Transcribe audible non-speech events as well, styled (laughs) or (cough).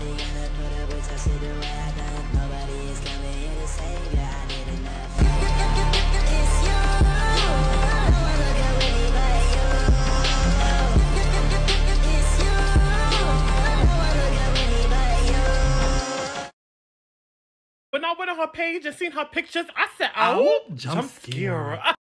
Nobody in the put up with your shit the way done. Nobody is coming here to save ya. I need enough. It's you. When I went on her page and seen her pictures, I said, Ow, "Oh, jump jump scare." (laughs)